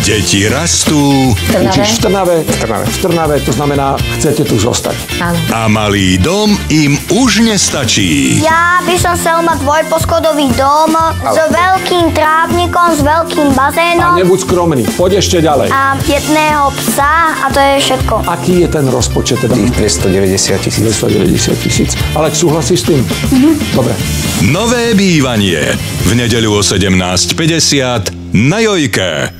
Deti rastú. V Trnave. Učíš v Trnave. V Trnave. V Trnave, to znamená, chcete tu zostať. Áno. A malý dom im už nestačí. Ja by som chcel mať dvojposchodový dom Ale. s veľkým trávnikom, s veľkým bazénom. A nebuď skromný, poď ešte ďalej. A jedného psa a to je všetko. Aký je ten rozpočet? Teda? Tých 290 tisíc. 290 tisíc. Ale súhlasíš s tým? Mhm. Dobre. Nové bývanie. V nedeľu o 17.50 na Jojke.